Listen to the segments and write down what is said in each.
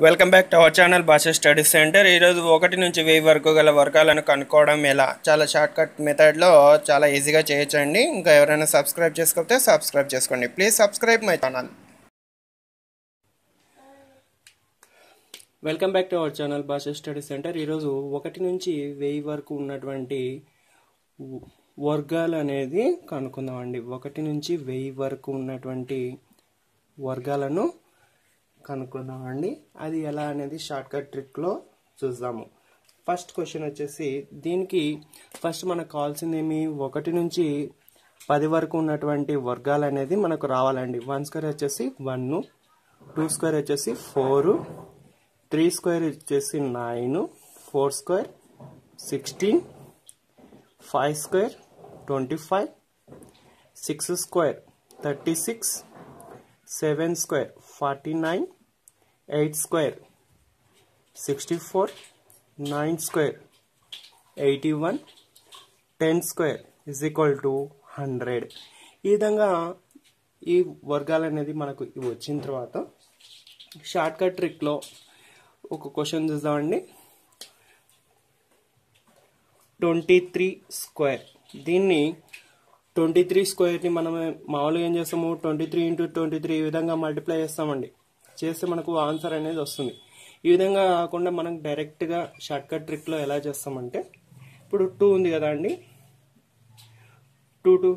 Welcome back to our channel Bhasha study centre ఈరోజు ఒకటి నుంచి వెయ్యి వరకు గల వర్గాలను కనుక్కోవడం ఎలా? చాలా షార్ట్కట్ మెథడ్లో చాలా ఈజీగా చేయొచ్చండి. ఇంకా ఎవరైనా సబ్స్క్రైబ్ చేసుకోకపోతే సబ్స్క్రైబ్ చేసుకోండి. Please subscribe my channel welcome back to our channel Bhasha study centre ఈరోజు ఒకటి నుంచి వెయ్యి వరకు ఉన్నటువంటి వర్గాలు అనేది కనుక్కుందామండి. ఒకటి నుంచి వెయ్యి వరకు ఉన్నటువంటి వర్గాలను కనుక్కుందామండి. అది ఎలా అనేది షార్ట్కట్ ట్రిక్లో చూద్దాము. ఫస్ట్ క్వశ్చన్ వచ్చేసి దీనికి ఫస్ట్ మనకు కావాల్సింది ఏమి ఒకటి నుంచి పది వరకు ఉన్నటువంటి వర్గాలు అనేది మనకు రావాలండి. వన్ స్క్వేర్ వచ్చేసి వన్ టూ స్క్వేర్ వచ్చేసి ఫోర్ త్రీ స్క్వేర్ వచ్చేసి nine four square sixteen five square twenty five six square thirty six seven square forty nine eight square sixty four nine square eighty one ten square is equal to hundred ఈ విధంగా ఈ వర్గాలు అనేది మనకు వచ్చిన తర్వాత shortcut ట్రిక్లో ఒక question చూద్దామండి. ట్వంటీ త్రీ స్క్వేర్ దీన్ని ట్వంటీ త్రీ స్క్వేర్ని మనం మామూలుగా ఏం చేస్తాము? Twenty three into twenty three ఈ విధంగా మల్టిప్లై చేస్తామండి. చేస్తే మనకు ఆన్సర్ అనేది వస్తుంది. ఈ విధంగా కాకుండా మనం డైరెక్ట్గా షార్ట్కట్ ట్రిక్లో ఎలా చేస్తామంటే ఇప్పుడు టూ ఉంది కదా అండి? టూ టూ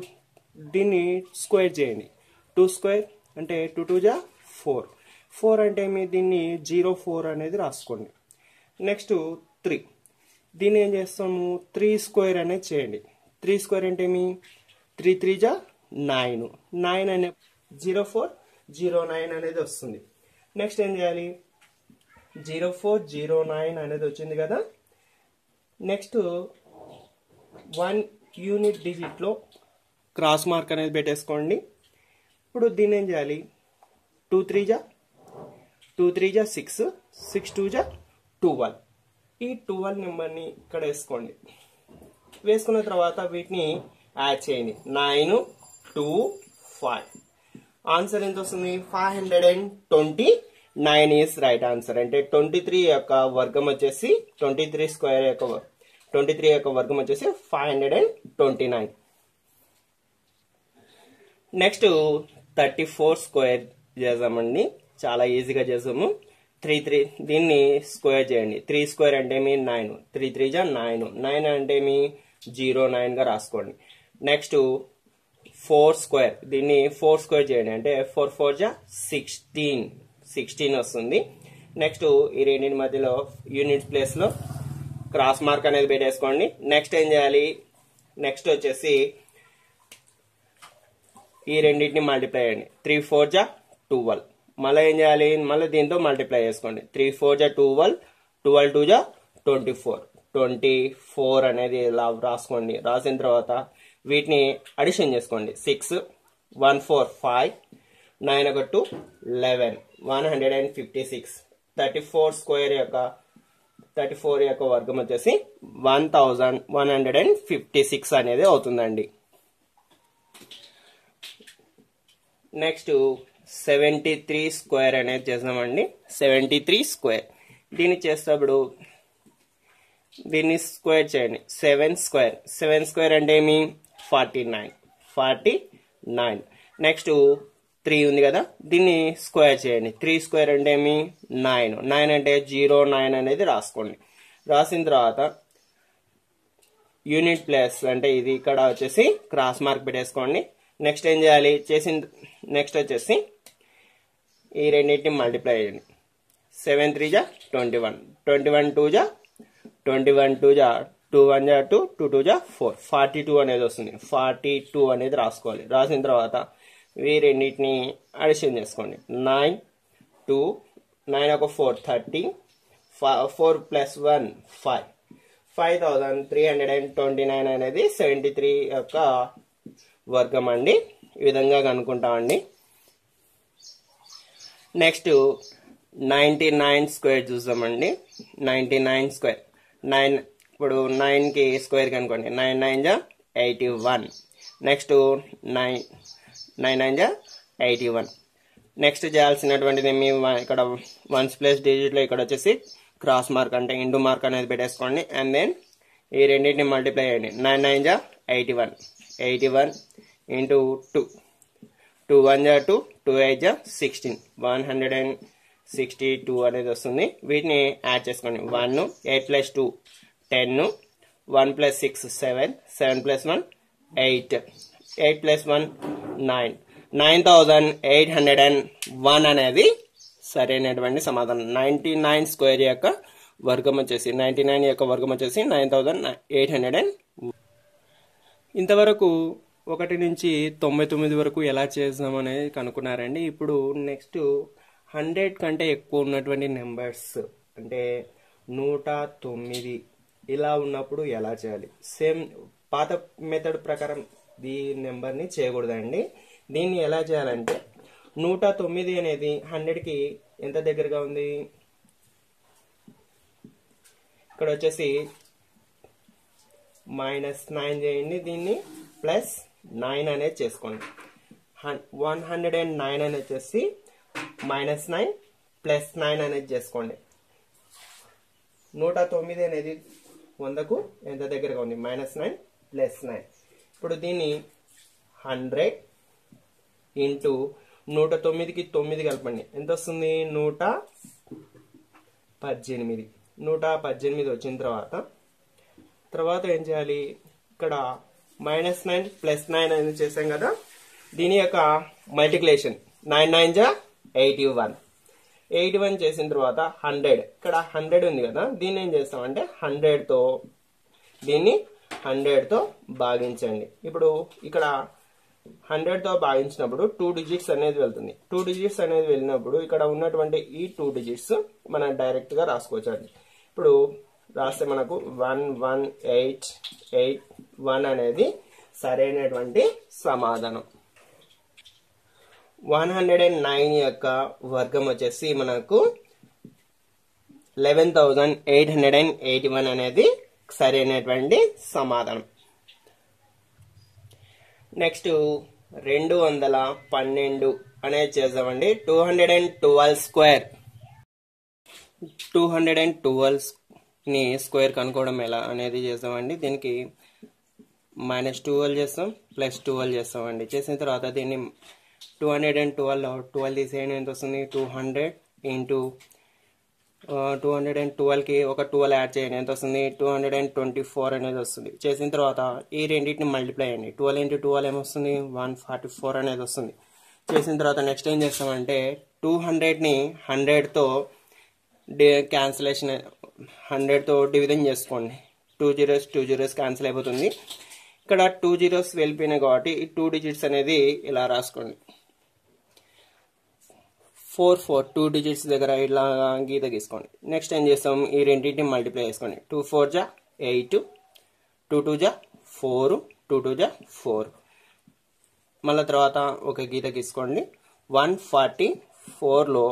దీన్ని స్క్వేర్ చేయండి. టూ స్క్వేర్ అంటే టూ టూ జా? ఫోర్ ఫోర్ అంటే మీ దీన్ని జీరో ఫోర్ అనేది రాసుకోండి. నెక్స్ట్ త్రీ దీన్ని ఏం చేస్తాము? త్రీ స్క్వేర్ అనేది చేయండి. త్రీ స్క్వేర్ అంటే మీ త్రీ త్రీ జా నైన్. నైన్ అనే జీరో ఫోర్ జీరో నైన్ అనేది వస్తుంది. నెక్స్ట్ ఏం చేయాలి? జీరో ఫోర్ జీరో నైన్ అనేది వచ్చింది కదా? నెక్స్ట్ వన్ యూనిట్ డిజిట్లో క్రాస్ మార్క్ అనేది పెట్టేసుకోండి. ఇప్పుడు దీన్ని ఏం చేయాలి? టూ త్రీ జా టూ త్రీ జా సిక్స్ సిక్స్ టూ జా ట్వెల్వ్ ఈ ట్వెల్వ్ నెంబర్ని ఇక్కడ వేసుకోండి. వేసుకున్న తర్వాత వీటిని యాడ్ చేయండి. Nine two five. ఆన్సర్ ఎంత వస్తుంది? Five hundred and twenty nine is right answer అంటే ట్వంటీ త్రీ యొక్క వర్గం వచ్చేసి ట్వంటీ త్రీ స్క్వేర్ యొక్క ట్వంటీ త్రీ యొక్క వర్గం వచ్చేసి five hundred and twenty nine next thirty four square చేసామండి. చాలా ఈజీగా చేసాము. త్రీ త్రీ దీన్ని స్క్వేర్ చేయండి. త్రీ స్క్వేర్ అంటే మీ నైన్ త్రీ త్రీ జా నైన్ నైన్ అంటే మీ జీరో నైన్గా రాసుకోండి. Next four square. దీన్ని ఫోర్ స్క్వేర్ చేయండి. అంటే ఫోర్ ఫోర్ జా సిక్స్టీన్. సిక్స్టీన్ వస్తుంది. నెక్స్ట్ ఈ రెండింటి మధ్యలో యూనిట్ ప్లేస్లో క్రాస్ మార్క్ అనేది పెట్టేసుకోండి. నెక్స్ట్ ఏం చేయాలి? నెక్స్ట్ వచ్చేసి ఈ రెండింటిని మల్టిప్లై చేయండి. త్రీ ఫోర్ జా ట్వెల్వ్. మళ్ళీ ఏం చేయాలి? మళ్ళీ దీంతో మల్టిప్లై చేసుకోండి. త్రీ ఫోర్ జా ట్వెల్వ్ ట్వెల్వ్ టూ జా ట్వంటీ ఫోర్. ట్వంటీ ఫోర్ అనేది ఇలా రాసుకోండి. రాసిన తర్వాత వీటిని అడిషన్ చేసుకోండి. Six one four five nine ఒక two eleven one hundred and fifty six thirty four square యొక్క థర్టీ ఫోర్ యొక్క వర్గం వచ్చేసి one thousand one hundred and fifty six అనేది అవుతుందండి. నెక్స్ట్ సెవెంటీ త్రీ స్క్వేర్ అనేది చేసామండి సెవెంటీ త్రీ స్క్వేర్ దీన్ని చేసేటప్పుడు దీన్ని స్క్వేర్ చేయండి. సెవెన్ స్క్వేర్ సెవెన్ స్క్వేర్ అంటే ఏమి? Forty nine. Forty nine. Next three ఉంది కదా దీన్ని స్క్వేర్ చేయండి. త్రీ స్క్వేర్ అంటే ఏమి? నైన్. నైన్ అంటే జీరో నైన్ అనేది రాసుకోండి. రాసిన తర్వాత యూనిట్ ప్లేస్ అంటే ఇది ఇక్కడ వచ్చేసి క్రాస్ మార్క్ పెట్టేసుకోండి. నెక్స్ట్ ఏం చేయాలి? చేసిన నెక్స్ట్ వచ్చేసి ఈ రెండింటిని మల్టిప్లై చేయండి. సెవెన్ త్రీ జా twenty one. Twenty one two జా ట్వంటీ వన్ టూ జా టూ వన్ జా టూ టూ టూ జా ఫోర్. ఫార్టీ టూ అనేది వస్తుంది. ఫార్టీ టూ అనేది రాసుకోవాలి. రాసిన తర్వాత ఈ రెండింటిని అడిషన్ చేసుకోండి. నైన్ టూ నైన్ ఒక four thirty four plus one five. Five thousand three hundred and twenty nine అనేది సెవెంటీ త్రీ యొక్క వర్గం అండి. ఈ విధంగా కనుక్కుంటామండి నెక్స్ట్ నైంటీ నైన్ స్క్వేర్ చూద్దామండి. Ninety nine square. నైన్ ఇప్పుడు నైన్కి స్క్వేర్ కనుకోండి నైన్ నైన్ జా eighty one next nine nine nine జా ఎయిటీ వన్ నెక్స్ట్ చేయాల్సినటువంటిది మీ ఇక్కడ వన్స్ ప్లస్ డిజిట్లో ఇక్కడ వచ్చేసి క్రాస్ మార్క్ అంటే ఇండు మార్క్ అనేది పెట్టేసుకోండి. అండ్ దెన్ ఈ రెండింటిని మల్టిప్లై చేయండి. నైన్ నైన్ జా eighty one eighty one into two two one జా టూ టూ ఎయిట్ జా sixteen one hundred and sixty two అనేది వస్తుంది. వీటిని యాడ్ చేసుకోండి. One eight plus two ten one plus six seven seven plus one eight. Eight plus one nine. Nine thousand eight hundred and one అనేది సరైనటువంటి సమాధానం. Ninety nine square యొక్క వర్గం వచ్చేసి నైంటీ నైన్ యొక్క వర్గం వచ్చేసి nine thousand eight hundred and ఇంతవరకు ఒకటి నుంచి తొంభై తొమ్మిది వరకు ఎలా చేద్దాం అనేది కనుక్కున్నారండి. ఇప్పుడు నెక్స్ట్ హండ్రెడ్ కంటే ఎక్కువ ఉన్నటువంటి నెంబర్స్ అంటే నూట తొమ్మిది. ఇలా ఉన్నప్పుడు ఎలా చేయాలి? సేమ్ పాత మెథడ్ ప్రకారం ఈ నెంబర్ని చేయకూడదండి. దీన్ని ఎలా చేయాలంటే నూట తొమ్మిది అనేది హండ్రెడ్కి ఎంత దగ్గరగా ఉంది? ఇక్కడ వచ్చేసి మైనస్ నైన్ చేయండి దీన్ని ప్లస్ నైన్ అనేది చేసుకోండి. వన్ హండ్రెడ్ అండ్ నైన్ అనేది వచ్చేసి మైనస్ నైన్ ప్లస్ నైన్ అనేది చేసుకోండి. నూట తొమ్మిది అనేది వందకు ఎంత దగ్గరగా ఉంది? Minus nine plus nine. ఇప్పుడు దీన్ని హండ్రెడ్ ఇంటూ నూట తొమ్మిదికి తొమ్మిది కలపండి. ఎంత వస్తుంది? నూట పద్దెనిమిది. నూట పద్దెనిమిది వచ్చిన తర్వాత తర్వాత ఏం చేయాలి? ఇక్కడ మైనస్ నైన్ ప్లస్ నైన్ అనేది చేసాం కదా? దీని యొక్క మల్టిప్లికేషన్. నైన్ నైన్ జా ఎయిటీ వన్. ఎయిటీ వన్ చేసిన తర్వాత హండ్రెడ్. ఇక్కడ హండ్రెడ్ ఉంది కదా దీన్ని ఏం చేస్తామంటే హండ్రెడ్తో దీన్ని హండ్రెడ్తో భాగించండి. ఇప్పుడు ఇక్కడ హండ్రెడ్తో భాగించినప్పుడు టూ డిజిట్స్ అనేది వెళ్తుంది. టూ డిజిట్స్ అనేది వెళ్ళినప్పుడు ఇక్కడ ఉన్నటువంటి ఈ టూ డిజిట్స్ మనం డైరెక్ట్గా రాసుకోవచ్చు అండి ఇప్పుడు రాస్తే మనకు one one eight eight one అనేది సరైనటువంటి సమాధానం. వన్ హండ్రెడ్ అండ్ నైన్ యొక్క వర్గం వచ్చేసి మనకు eleven thousand eight hundred and eighty one అనేది సరైనటువంటి సమాధానం. నెక్స్ట్ రెండు వందల పన్నెండు అనేది చేద్దామండి. Two hundred and twelve square. Two hundred and ట్వెల్వ్ని square కనుక్కోవడం ఎలా అనేది చేస్తామండి దీనికి మైనస్ ట్వెల్వ్ చేస్తాం ప్లస్ ట్వెల్వ్ చేస్తామండి. చేసిన తర్వాత దీన్ని two hundred and twelve twelve తీసేయండి ఎంత వస్తుంది? Two hundred into two hundred and ట్వెల్వ్కి ఒక ట్వెల్వ్ యాడ్ చేయండి. ఎంత వస్తుంది? Two hundred and twenty four అనేది వస్తుంది. చేసిన తర్వాత ఈ రెండింటిని మల్టిప్లై చేయండి. ట్వెల్వ్ ఇంటూ ట్వెల్వ్ ఏమొస్తుంది వన్ ఫార్టీ ఫోర్ అనేది వస్తుంది. చేసిన తర్వాత నెక్స్ట్ ఏం చేస్తామంటే టూ హండ్రెడ్ని హండ్రెడ్తో డి క్యాన్సిలేషన్ హండ్రెడ్తో డివిజన్ చేసుకోండి. Two zeros two zeros cancel అయిపోతుంది. ఇక్కడ టూ జీరోస్ వెళ్ళిపోయినాయి కాబట్టి ఈ టూ డిజిట్స్ అనేది ఇలా రాసుకోండి. ఫోర్ ఫోర్ టూ డిజిట్స్ దగ్గర ఇలా గీత గీసుకోండి. నెక్స్ట్ ఏం చేస్తాం? ఈ రెండింటిని మల్టిప్లై చేసుకోండి. టూ ఫోర్ జా ఎయిట్ టూ టూ జా ఫోర్ టూ టూ జా ఫోర్ మళ్ళీ తర్వాత ఒక గీత గీసుకోండి. వన్ ఫార్టీ ఫోర్లో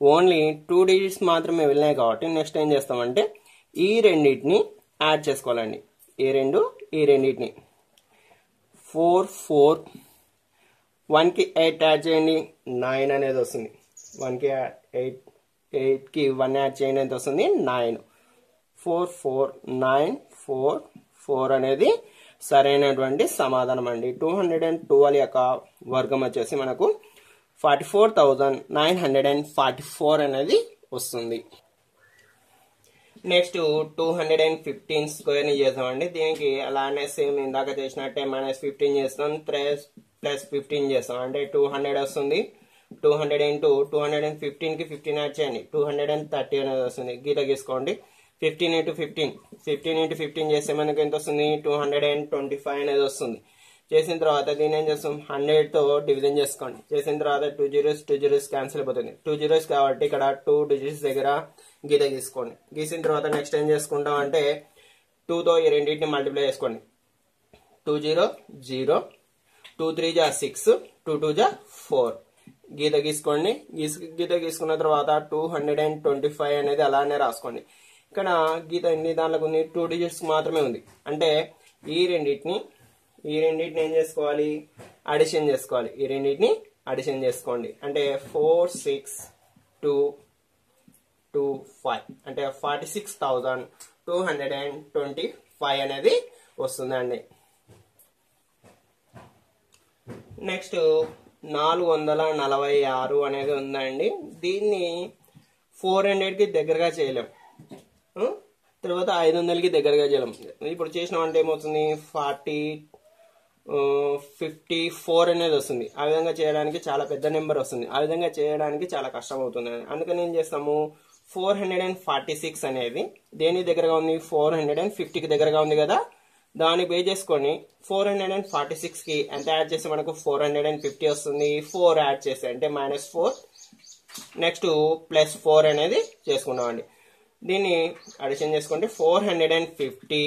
ఓన్లీ టూ డిజిట్స్ మాత్రమే వెళ్ళినాయి కాబట్టి నెక్స్ట్ ఏం చేస్తామంటే ఈ రెండింటిని యాడ్ చేసుకోవాలండి. ఈ రెండు ఈ రెండింటిని. ఫోర్ ఫోర్ వన్కి ఎయిట్ యాడ్ చేయండి నైన్ అనేది వస్తుంది. వన్కి ఎయిట్ ఎయిట్కి వన్ యాడ్ చేయండి ఎంత వస్తుంది nine. Four four nine four four అనేది సరైనటువంటి సమాధానం అండి. టూ హండ్రెడ్ అండ్ ట్వెల్వ్ యొక్క వర్గం వచ్చేసి మనకు forty four thousand nine hundred and forty four అనేది వస్తుంది. Next two hundred and fifteen స్క్వేర్ని చేస్తామండి దీనికి అలానే సేమ్ ఇందాక చేసినట్టే మైనస్ ఫిఫ్టీన్ చేస్తాం ప్లస్ ప్లస్ ఫిఫ్టీన్ చేస్తాం. అంటే టూ హండ్రెడ్ వస్తుంది. Two hundred into two hundred and ఫిఫ్టీన్కి fifteen add చేయండి టూ హండ్రెడ్ అండ్ థర్టీ అనేది వస్తుంది. గీత గీసుకోండి. Fifteen into fifteen fifteen into fifteen చేస్తే మనకి ఎంత వస్తుంది? Two hundred and twenty five అనేది వస్తుంది. చేసిన తర్వాత దీని ఏం చేస్తాం? హండ్రెడ్తో డివిజన్ చేసుకోండి. చేసిన తర్వాత two zeros two zeros cancel అయిపోతుంది. టూ జీరోస్ కాబట్టి ఇక్కడ టూ డిజిట్స్ దగ్గర గీత గీసుకోండి. గీసిన తర్వాత నెక్స్ట్ ఏం చేసుకుంటాం అంటే టూతో ఈ రెండింటిని మల్టిప్లై చేసుకోండి. Two zero zero two three జా సిక్స్ టూ టూ జా ఫోర్ గీత గీసుకోండి. గీస్ గీత గీసుకున్న తర్వాత two hundred and twenty five అనేది అలానే రాసుకోండి. ఇక్కడ గీత ఎన్ని దాంట్లో ఉంది? టూ డిజిట్స్ మాత్రమే ఉంది. అంటే ఈ రెండింటిని ఈ రెండింటిని ఏం చేసుకోవాలి? అడిషన్ చేసుకోవాలి. ఈ రెండింటిని అడిషన్ చేసుకోండి. అంటే four six two two five అంటే forty six thousand two hundred and twenty five అనేది వస్తుందండి. నెక్స్ట్ నాలుగు వందల నలభై ఆరు అనేది ఉందండి. దీన్ని ఫోర్ హండ్రెడ్కి దగ్గరగా చేయలేం. తర్వాత ఐదు వందలకి దగ్గరగా చేయలేం. ఇప్పుడు చేసిన అంటే ఏమవుతుంది? ఫార్టీ ఫిఫ్టీ ఫోర్ అనేది వస్తుంది. ఆ విధంగా చేయడానికి చాలా పెద్ద నెంబర్ వస్తుంది. ఆ విధంగా చేయడానికి చాలా కష్టం అవుతుంది అందుకని ఏం చేస్తాము? Four hundred and forty six అనేది దేని దగ్గరగా ఉంది? ఫోర్ హండ్రెడ్ అండ్ ఫిఫ్టీకి దగ్గరగా ఉంది కదా? దాన్ని పే చేసుకొని ఫోర్ హండ్రెడ్ అండ్ ఫార్టీ సిక్స్కి ఎంత యాడ్ చేస్తే మనకు ఫోర్ హండ్రెడ్ అండ్ ఫిఫ్టీ వస్తుంది? ఫోర్ యాడ్ చేస్తే అంటే minus four next plus four అనేది చేసుకున్నామండి దీన్ని అడిషన్ చేసుకుంటే four hundred and fifty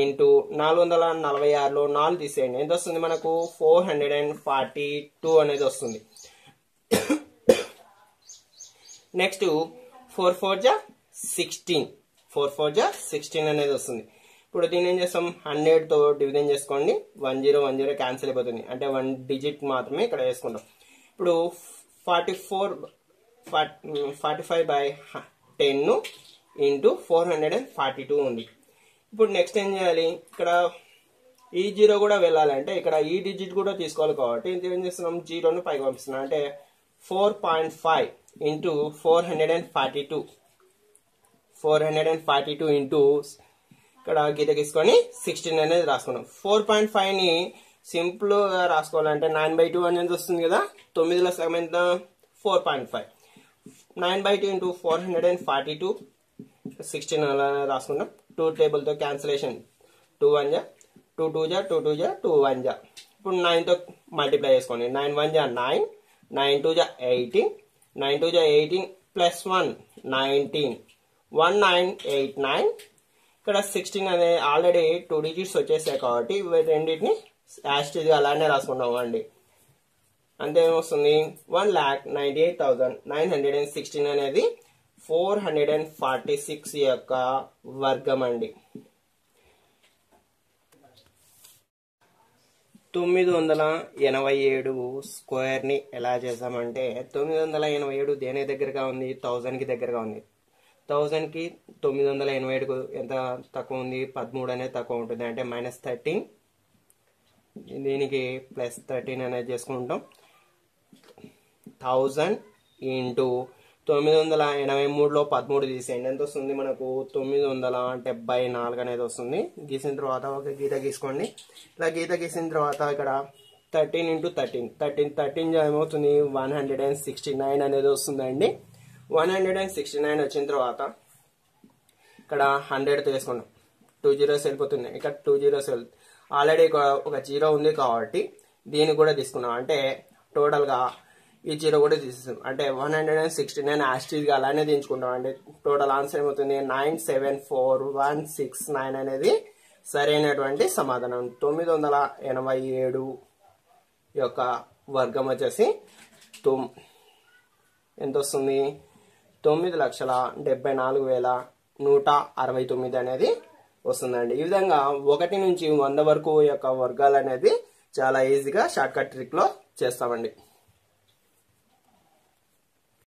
into నాలుగు వందల నలభై ఆరులో నాలుగు తీసేయండి. ఎంత వస్తుంది మనకు? Four hundred and forty two అనేది వస్తుంది. నెక్స్ట్ ఫోర్ ఫోర్ జా సిక్స్టీన్. ఫోర్ ఫోర్ జా సిక్స్టీన్ అనేది వస్తుంది. ఇప్పుడు దీన్ని ఏం చేస్తాం? హండ్రెడ్తో డివిజన్ చేసుకోండి. One zero one zero cancel అయిపోతుంది. అంటే వన్ డిజిట్ మాత్రమే ఇక్కడ వేసుకుంటాం. ఇప్పుడు forty four forty five by ten into four hundred and forty two ఉంది. ఇప్పుడు నెక్స్ట్ ఏం చేయాలి? ఇక్కడ e ఈ జీరో కూడా వెళ్ళాలంటే ఇక్కడ e ఈ డిజిట్ కూడా తీసుకోవాలి కాబట్టి ఇది ఏం చేస్తున్నాం? జీరోను పైకి పంపిస్తున్నాం. అంటే four point five into four hundred and forty two four hundred and forty two into ఇక్కడ గీత తీసుకొని సిక్స్టీన్ అనేది రాసుకున్నాం. ఫోర్ పాయింట్ ఫైవ్ని సింపుల్గా రాసుకోవాలంటే నైన్ బై టూ అనేది వస్తుంది కదా? తొమ్మిదిలో సగం ఎంత? Four point five nine by two into four hundred and forty two sixteen అలా రాసుకున్నాం. టూ టేబుల్తో క్యాన్సిలేషన్. టూ వన్ జా టూ టూ జా టూ టూ జా టూ వన్ జా. ఇప్పుడు నైన్తో మల్టిప్లై చేసుకోండి. నైన్ వన్ జా నైన్ నైన్ టూ జా ఎయిటీన్ నైన్ టూ జా eighteen plus one nineteen. One nine eight nine. ఇక్కడ సిక్స్టీన్ అనే ఆల్రెడీ టూ డిజిట్స్ వచ్చేసాయి కాబట్టి ఇవి రెండింటిని యాస్టిజ్ అలానే రాసుకుంటాం అండి. అంతేమొస్తుంది one lakh ninety eight thousand nine hundred and sixteen అనేది four hundred and forty six యొక్క వర్గం అండి తొమ్మిది వందల ఎనభై ఏడు స్క్వేర్ని ఎలా చేసామంటే తొమ్మిది వందల ఎనభై ఏడు దేని దగ్గరగా ఉంది? థౌజండ్కి దగ్గరగా ఉంది. థౌజండ్కి తొమ్మిది వందల ఎనభై ఏడుకు ఎంత తక్కువ ఉంది? పదమూడు అనేది తక్కువ ఉంటుంది. అంటే మైనస్ థర్టీన్ దీనికి ప్లస్ థర్టీన్ అనేది చేసుకుంటాం. థౌజండ్ ఇంటూ తొమ్మిది వందల ఎనభై మూడులో పదమూడు తీసేయండి. ఎంత వస్తుంది మనకు? తొమ్మిది వందల డెబ్బై నాలుగు అనేది వస్తుంది. గీసిన తర్వాత ఒక గీత గీసుకోండి. ఇలా గీత గీసిన తర్వాత ఇక్కడ thirteen into thirteen. Thirteen thirteen ఏమవుతుంది one hundred and sixty nine అనేది వస్తుందండి. One hundred and sixty nine వచ్చిన తర్వాత ఇక్కడ హండ్రెడ్తో వేసుకున్నాం టూ జీరోస్ వెళ్ళిపోతున్నాయి. ఇక్కడ టూ జీరోస్ వెళ్ ఆల్రెడీ ఒక జీరో ఉంది కాబట్టి దీన్ని కూడా తీసుకున్నాం. అంటే టోటల్గా ఈ జీరో కూడా తీసేసాం. అంటే one hundred and sixty nine యాస్టీజ్గా అలానే దించుకుంటాం అంటే టోటల్ ఆన్సర్ ఏమవుతుంది? Nine seven four one six nine అనేది సరైనటువంటి సమాధానం. తొమ్మిది వందల ఎనభై ఏడు యొక్క వర్గం వచ్చేసి తొమ్ ఎంత వస్తుంది తొమ్మిది లక్షల డెబ్బై నాలుగు వేల నూట అరవై తొమ్మిది అనేది వస్తుందండి. ఈ విధంగా ఒకటి నుంచి వంద వరకు యొక్క వర్గాలు అనేది చాలా ఈజీగా షార్ట్కట్ ట్రిక్లో చేస్తామండి.